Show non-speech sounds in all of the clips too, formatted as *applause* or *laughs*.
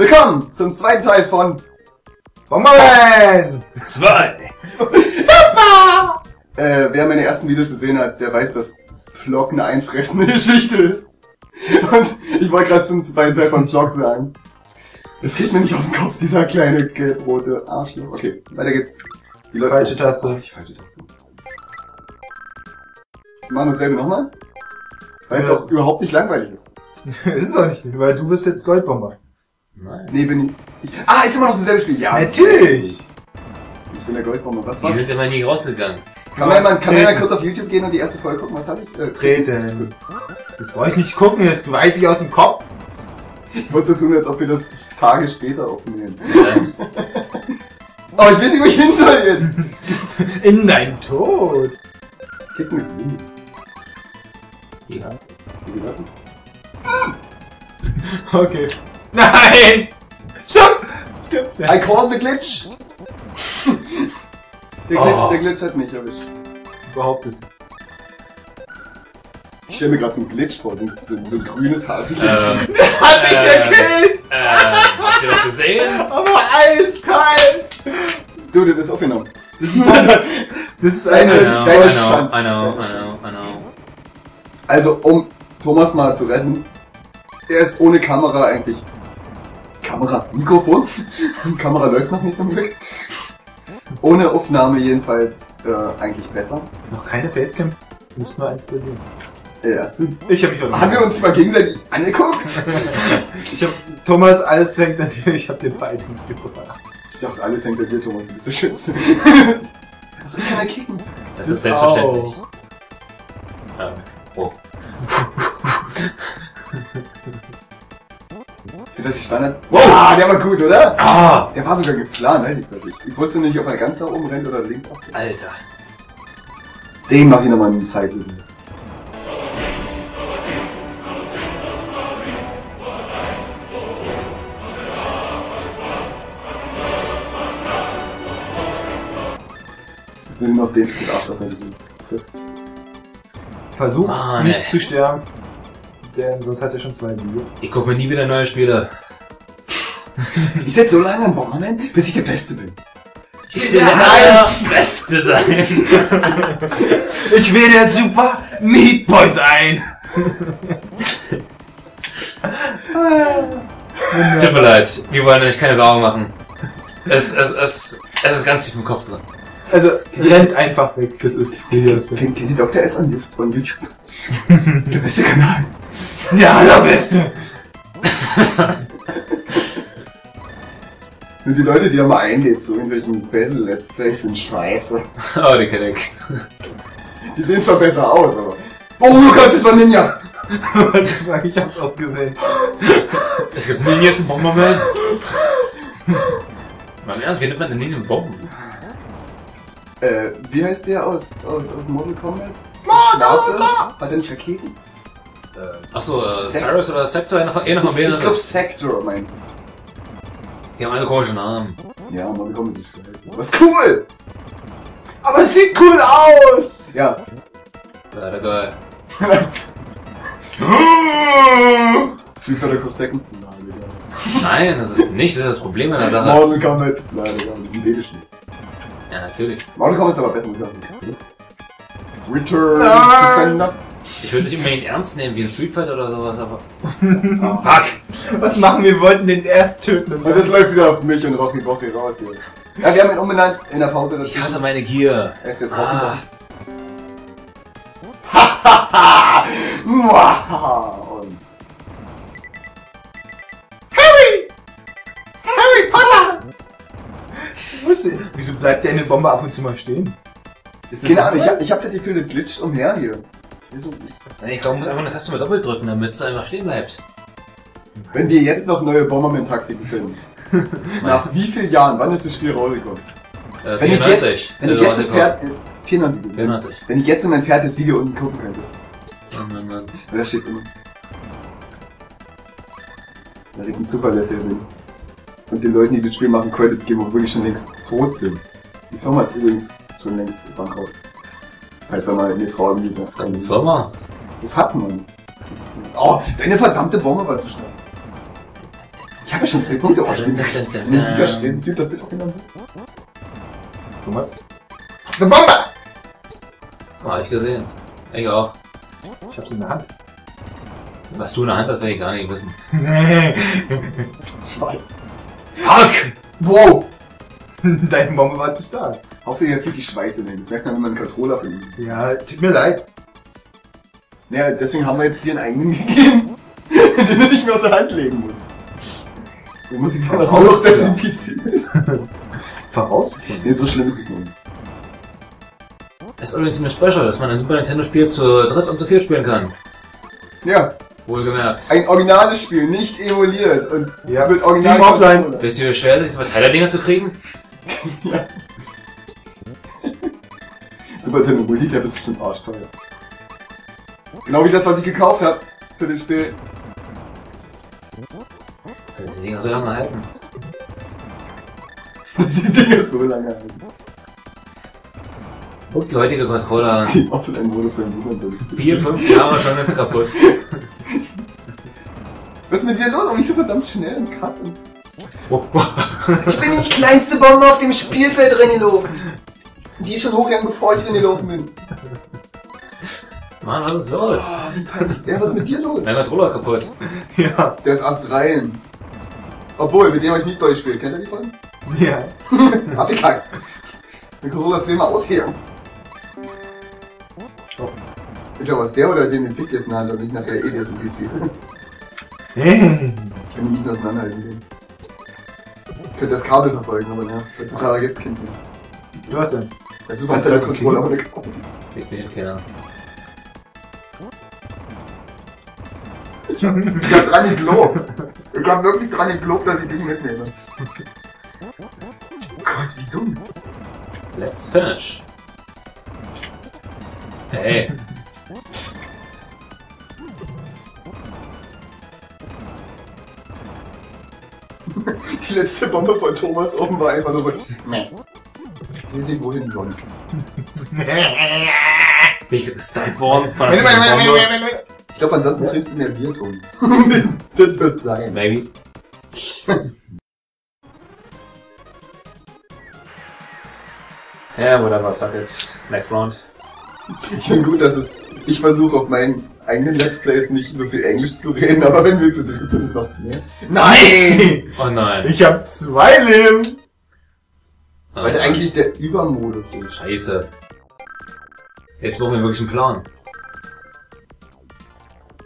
Willkommen zum zweiten Teil von Bomberman! Zwei. Super! äh, Wer meine ersten Videos gesehen hat, der weiß, dass Vlog eine einfressende *laughs* Geschichte ist. Und ich wollte gerade zum zweiten Teil von Vlog sagen. Das geht mir nicht aus dem Kopf, dieser kleine gelb-rote Arschloch. Okay, weiter geht's. Die Leute Falsche Taste. Oh, die falsche Taste. Machen wir dasselbe nochmal? Weil es Ja. auch überhaupt nicht langweilig ist. *laughs* ist es auch nicht, weil du bist jetzt Goldbomber. Nein. Nee, bin ich. ich ah, ist immer noch dasselbe Spiel. Ja. Natürlich! Ich bin der Goldbomber. Was Die war's? sind immer nie rausgegangen. Kann man, man, kann man mal kurz auf YouTube gehen und die erste Folge gucken? Was habe ich? Äh, Treten. Das brauche ich nicht gucken, das weiß ich aus dem Kopf. Ich wollte so tun, als ob wir das Tage später aufnehmen. Nein. *laughs* Oh, ich weiß nicht, wo ich hin soll jetzt. *laughs* In dein Tod. Kicken ist Sinn. Ja. Wie geht das? Okay. Nein! Stopp! Stopp! I call the glitch! Der Glitch, Oh. der Glitch hat mich erwischt. Überhaupt es. Ich stelle mir gerade so einen Glitch vor, so ein, so, so ein grünes haariges. Ähm, *laughs* Hat dich Äh. gekillt! ähm, habt ihr das gesehen? Aber eiskalt! Du, das ist aufgenommen. Das ist, das ist eine know, Schande. I know, I know, I know. Also, um Thomas mal zu retten, er ist ohne Kamera eigentlich. Kamera, Mikrofon? *laughs* Kamera läuft noch nicht zum Glück. Ohne Aufnahme jedenfalls äh, eigentlich besser. Noch keine Facecam. Müssen wir installieren. Äh, hast du, Ich habe mich auch haben wir uns mal gegenseitig angeguckt? *laughs* Ich habe Thomas, alles hängt an dir. Ich habe den paar Items gebracht. Ich dachte, alles hängt an dir, Thomas, du bist der Schönste. Achso, *laughs* ich kann ja kicken. Das ist selbstverständlich. Auch. Ähm, oh. Das ich Standard. Wow. Ah, der war gut, oder? Ah! Der war sogar geplant, halt. Ich wusste nicht, ob er ganz nach oben rennt oder links ab. Alter. Den mach ich nochmal einen Cycle. Jetzt will ich noch den Arschloch da gesehen. Das Versuch nicht zu sterben. Denn sonst hat er schon zwei Siege. Ich guck mir nie wieder neue Spiele. *laughs* ich setze so lange an Bomberman, bis ich der Beste bin. Ich will der Beste sein. *laughs* Ich will der Super Meat Boy sein! *laughs* Tut mir leid, wir wollen euch keine Werbung machen. Es, es, es, es ist ganz tief im Kopf drin. Also, rennt einfach weg. Das ist seriös. Kennt, ihr Dr. S an von YouTube? das ist der beste Kanal. Der allerbeste! Nur die Leute, die da mal einlädt, so irgendwelchen Battle Let's Plays sind scheiße. Oh, die kenn ich. Die sehen zwar besser aus, aber. Oh Gott, das war Ninja! *laughs* Ich hab's auch gesehen. Es gibt Ninjas im Bomberman. Mal im Ernst, wie nennt man denn Ninja im Bomben? Äh, wie heißt der aus, aus, aus Mortal Kombat? Mortal Hat er nicht Raketen? Achso, äh, Cyrus oder Sector, einer von, einer von beiden Ich glaube es. Sector, mein. Die haben alle komische Namen. Ja, Mortal Kombat ist scheiße. Was cool! Aber es sieht cool aus! Ja. Leider geil. Street Fighter Cross Tekken? Nein, egal. Nein, das ist nicht, das ist das Problem an der Sache. Mortal Kombat? Nein. Das ist ein Babyspiel. Ja, natürlich. Mortal Kombat ist aber besser, muss ich sagen. Absolut. Return Ah. to Sender. Ich will es nicht unbedingt ernst nehmen wie ein Street Fighter oder sowas, aber. Ah. *laughs* Fuck! Was machen wir? Wir wollten den erst töten. Und das läuft wieder auf mich und Rocky Bocky raus hier. Ja, wir haben ihn umbenannt in der Pause dazu. Ich hasse meine Gier. Er ist jetzt Rocky Ah. Bocky. Muahaha. Und Harry Potter! Was? Wieso bleibt der eine Bombe ab und zu mal stehen? Ist Ahnung, ich hab, ich hab das Gefühl, das glitscht umher hier. Nee, Ich glaube, man muss einfach eine Taste mal doppelt drücken, damit es einfach stehen bleibt. Wenn wir jetzt noch neue Bomberman-Taktiken finden. *laughs* Nach wie vielen Jahren? Wann ist das Spiel rausgekommen? Äh, Wenn ich 94. Wenn ich Also, jetzt das Pferd... äh, 94. 94. Wenn ich jetzt in mein fertiges Video unten gucken könnte. Mann, Mann, Mann. Weil da steht's immer. Da ich ein zuverlässiger bin. Und den Leuten, die das Spiel machen, Credits geben, obwohl die schon längst tot sind. Die Firma ist übrigens schon längst bankrott. Falls da mal in die Trauben das Eine Firma? Das hat's. Das- Oh, deine verdammte Bombe war zu schnell. Ich habe ja schon zwei Punkte. Oh, ich bin mir sicher stehen. Typ, das wird aufgenommen. Thomas? Eine Bombe! Oh, hab ich gesehen. Ich auch. Ich hab's in der Hand. Was du in der Hand hast, will ich gar nicht wissen. *laughs* Scheiße. Fuck! Wow! *laughs* Deine Bombe war zu stark. Hauptsächlich er fehlt die Schweiße drin. Das merkt man, wenn man einen Controller verliert. Ja, tut mir leid. Ja, deswegen haben wir jetzt dir einen eigenen *laughs* gegeben, den du nicht mehr aus der Hand legen musst. Den muss ich dann auch noch desinfizieren. Voraus? *laughs* Nee, so schlimm ist es nicht. Es ist übrigens eine Special, dass man ein Super Nintendo-Spiel zu dritt und zu viert spielen kann. Ja, Wohlgemerkt. ein originales Spiel, nicht emuliert und Ja, mit original Steam Offline. Wisst ihr, wie schwer es ist, Verteiler-Dinger zu kriegen? *laughs* Super Nintendo Multitab ist bestimmt arschteuer. Genau wie das, was ich gekauft habe für das Spiel. Dass die Dinger so lange halten. *laughs* Dass die Dinge so lange halten. Guck die heutige Controller an. Die Offline-Modus beim Super Vier, fünf Jahre schon jetzt kaputt. *laughs* Was ist mit dir los? Warum ich so verdammt schnell und krass und oh. Ich bin die kleinste Bombe auf dem Spielfeld reingelaufen. Die ist schon hochgegangen, bevor ich reingelaufen bin. Mann, was ist los? Oh, wie peinlich ist der? Was ist mit dir los? Mein Controller ist kaputt. Ja. Der ist astrein. Obwohl, mit dem habe ich Meat Boy gespielt. Kennt ihr die Folgen? Ja. *laughs* Abgekackt. Mit Corona zweimal ausheben. Oh. Ich glaube, was der oder den den Ficht jetzt in der Hand und nicht nachher eh desinfiziert. Hey. *laughs* Ich kann die Mieten auseinanderhalten. Ich könnte das Kabel verfolgen, aber ne, heutzutage gibt's keins mehr. Du hast eins. Der Super Nintendo Controller ohne Kabel. Ich bin keiner. Ich hab dran geglaubt. Ich hab wirklich dran geglaubt, dass ich dich mitnehme. Oh Gott, wie dumm. Let's finish. Hey, Die letzte Bombe von Thomas oben war einfach nur so. Meh. Wie sie wohin sonst? *laughs* bin ich gestylt worden von einer Bombe? Ich glaube, ansonsten trinkst du mehr Bier, Tom. das wird sein. Maybe. Ja, whatever, suck it. Next round. Ich finde gut, dass es. Ich versuche auf meinen eigenen Let's Plays nicht so viel Englisch zu reden, aber wenn wir zu dritt sind, ist noch mehr. Nein! Oh nein. Ich hab zwei Leben. Oh, Weil eigentlich der Übermodus ist. Scheiße. Jetzt brauchen wir wirklich einen Plan.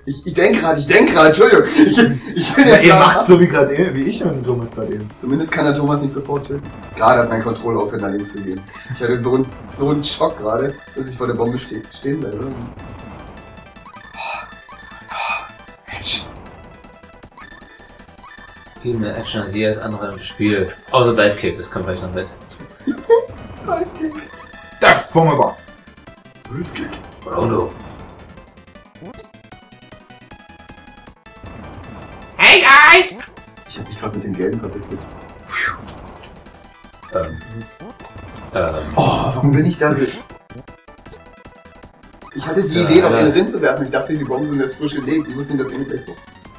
Ich, ich denk grad, ich denk grad, Entschuldigung. *laughs* Ich, ich will Ja, den ihr macht so wie gerade eben, wie ich und Thomas gerade eben. Zumindest kann der Thomas nicht sofort töten. Gerade hat mein Controller aufgehört, nach links zu gehen. Ich hatte so einen, so einen Schock gerade, dass ich vor der Bombe ste stehen bleibe. Mensch. Viel mehr Action als jedes andere im Spiel. Außer Dive Kick, das kommt vielleicht noch mit. Der Fungebar. Wolfkick. Rondo. Ich hab mich gerade mit dem Gelben verwechselt. Ähm. Ähm. Oh, warum bin ich da? Ich hatte die Idee, noch einen Rin zu werfen. Ich dachte, die Bomben sind jetzt frische Leben. Die müssen das eh nicht wegmachen.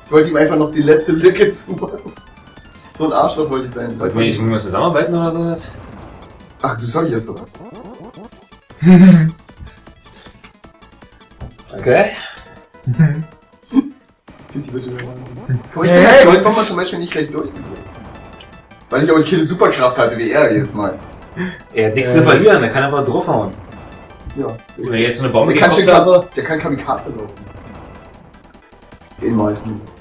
Ich wollte ihm einfach noch die letzte Lücke *laughs* zumachen. So ein Arschloch wollte ich sein. Wollten wir nicht mit zusammenarbeiten oder sowas? Ach, du soll jetzt sowas. *laughs* Okay. Bitte Wahnsinn. Guck mal, ich bin als Goldbomber zum Beispiel nicht gleich durchgedreht. Weil ich auch keine Superkraft hatte wie er jedes Mal. Er hat nichts zu Äh. verlieren, er kann einfach draufhauen. Ja. Wenn ich jetzt so eine Bombe Der kann, schon gekauft habe, der kann Kamikaze laufen. Den meistens.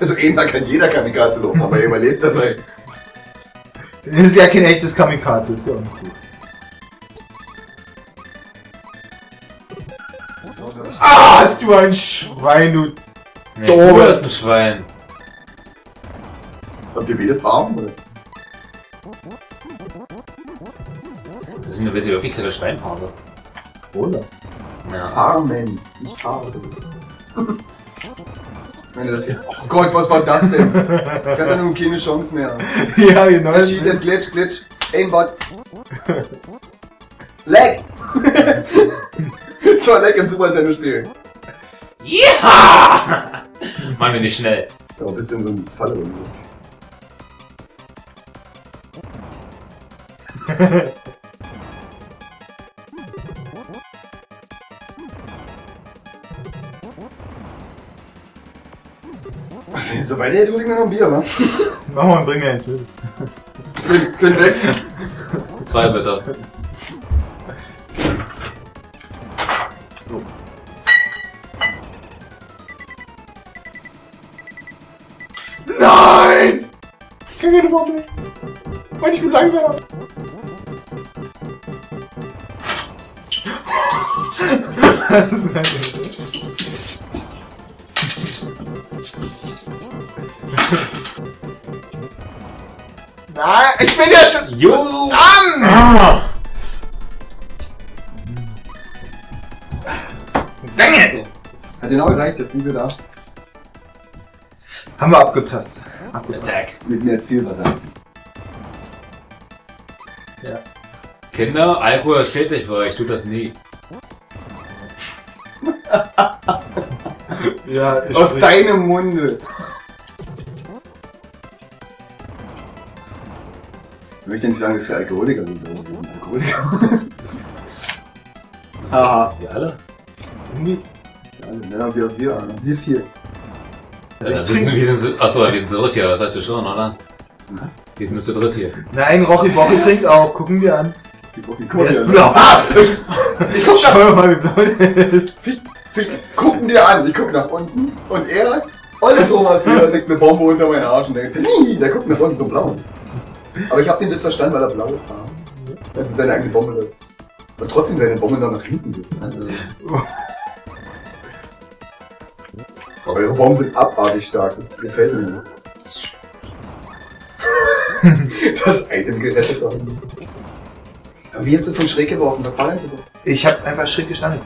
Also eben, da kann jeder Kamikaze laufen, aber er überlebt dabei. Das ist ja kein echtes Kamikaze, ist ja auch nicht gut. Ah, hast du ein Schwein, du. nee, du bist ein Schwein. Habt ihr beide Farben? Oder? Das ist eine wirklich offizielle Schweinfarbe. Rosa. Ja. Farmen, nicht Farbe. Wenn das hier. Oh Gott, was war das denn? Ich hatte nun keine Chance mehr. *laughs* Ja, genau. Das cheatet, glitch, glitch, aimbot. Lag! *laughs* so, Lag im Super Nintendo Spiel. Ja! *laughs* Mann, bin ich schnell. Aber bist in so einem Falle drin. Wenn *laughs* jetzt so weitergeht, hol ich mir noch ein Bier, wa? *laughs* Mach mal und bring mir eins mit. *laughs* Bin, bin weg. Zwei bitte. Nein! Ich kann keine Worte mehr. Mann, ich bin langsamer. Das ist eine Nein, ich bin ja schon Jo! Ah! Dang it! Hat genau gereicht, das Liebe da. Haben wir abgepasst. Abgepasst. Attack. Mit mehr Zielwasser. Ja. Kinder, Alkohol ist schädlich für euch, tut das nie. Ja, ich Aus deinem Munde. Möchte nicht sagen, dass wir Alkoholiker sind, aber wir sind Alkoholiker. *laughs* Haha. Wir alle? Nicht. Ja, wir, wir, wir vier. Also ich äh, wir, sind, trinke. wir, sind, so- achso, wir sind zu dritt hier, weißt du schon, oder? Was? Wir sind nur zu dritt hier. Nein, Rochi Woche trinkt auch. Gucken wir an. Die gucken Der ist blau. an. Ah! *laughs* Ich guck nach, Schau mal, wie blau der ist. Fisch, gucken dir an. Ich guck nach unten und er, Olle Thomas hier, *laughs* legt eine Bombe unter meinen Arsch und denkt sich, der guckt nach unten so blau. Aber ich hab den Witz verstanden, weil er blaues Haar. Hat seine eigene Bombe da. Und trotzdem seine Bombe noch nach hinten wirft. Also, *laughs* eure Bomben sind abartig stark, das gefällt mir. *laughs* Das Item gerettet haben. Aber Wie hast du von schräg geworfen? Was war? Ich hab einfach schräg gestanden.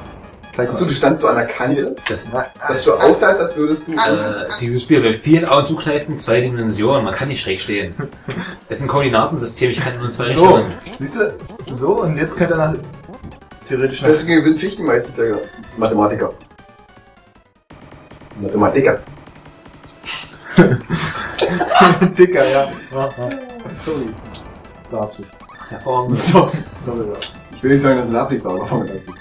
Zeig Achso, du standst so an der Kante, Das, dass du aussahst, als würdest du. äh, dieses Spiel mit vielen Augen zukneifen, zwei Dimensionen, man kann nicht schräg stehen. *laughs* Es ist ein Koordinatensystem, ich kann nur in zwei So, Richtungen. siehst du? So, und jetzt könnte er nach, theoretisch nach... Deswegen gewinnt Fichte meistens ja Mathematiker. Mathematiker. *laughs* Dicker, ja. Sorry. Absicht. Hervorragend. *laughs* So, sorry, ja. Ich will nicht sagen, dass Nazi war, aber von Nazi.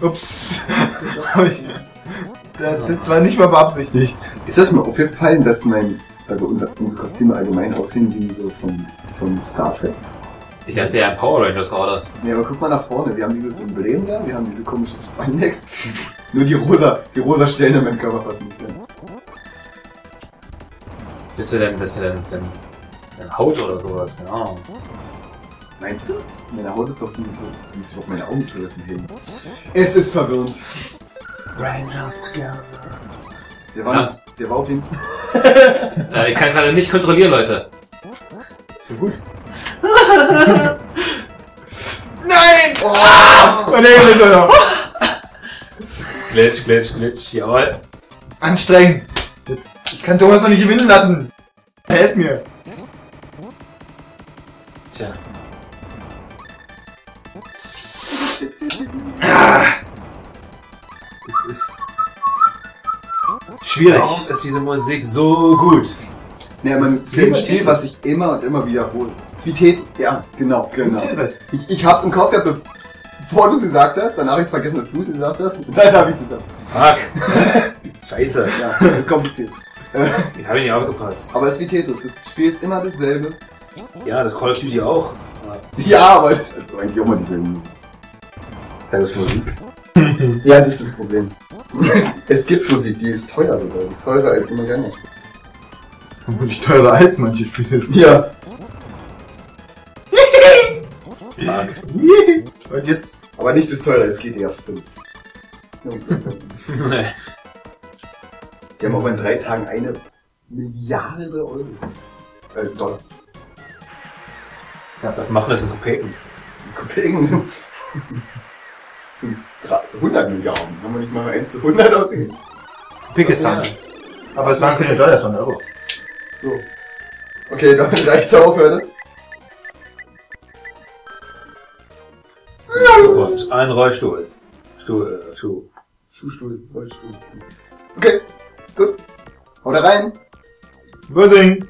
Ups. *laughs* Das, das war nicht mal beabsichtigt. Ist das mal aufgefallen, dass mein, also unser, unsere Kostüme allgemein aussehen wie so von, von Star Trek? Ich dachte, ja, Power Rangers gerade. Ja, aber guck mal nach vorne. Wir haben dieses Emblem da, wir haben diese komische Spandex. Nur die rosa, die rosa Stellen in meinem Körper passen nicht ganz. Bist du denn, bist du denn, denn, denn Haut oder sowas? Keine Ahnung. Meinst du? Meine Haut ist doch die, siehst du auf meine Augen gerissen hin. Es ist verwirrend. Rangers together. Der war, Ja. nicht, der war auf jeden *laughs* Äh, ich kann gerade nicht kontrollieren, Leute. Ist ja gut. *laughs* Nein! Oh! Oh, nee, nee, nee, nee. Glitch, glitch, glitch, jawohl. Anstrengend. Jetzt, ich kann Thomas noch nicht gewinnen lassen. Helf mir. Tja. Schwierig. Warum ist diese Musik so gut? Ja, man Das ein Spiel, was sich immer und immer wiederholt. Es ist wie Tetris. Ja, genau, genau. Ich, ich hab's im Kopf gehabt, bevor du sie gesagt hast. Danach hab ich's vergessen, dass du sie gesagt hast. Dann *laughs* hab ich's gesagt. Fuck. *laughs* Scheiße. Ja, das ist kompliziert. *laughs* Ich habe ihn nicht aufgepasst. Aber es ist wie Tetris. Das Spiel ist immer dasselbe. Ja, das Call of Duty auch. Ja, aber das ist eigentlich auch mal dieselbe Musik. Da ist Musik. Ja, das ist das Problem. *laughs* es gibt Musik, die ist teuer sogar. Die ist teurer als immer gerne. Vermutlich teurer als manche Spiele. Ja. *laughs* Und jetzt. Aber nichts ist teurer als GTA 5. *laughs* nee. Die haben auch in drei Tagen eine Milliarde Euro. Äh, Dollar. Was machen das in Kopeken? In Kopenhagen sind es 100 Milliarden. Haben wir nicht mal 1 zu 100 ausgegeben? Pikistan. Aber es waren keine Dollar, es waren Euros. So. Okay, dann *laughs* reicht's auch, Leute. Und ein Rollstuhl. Stuhl, äh, Schuh. Schuhstuhl, Rollstuhl. Okay, gut. Haut rein. Wösing.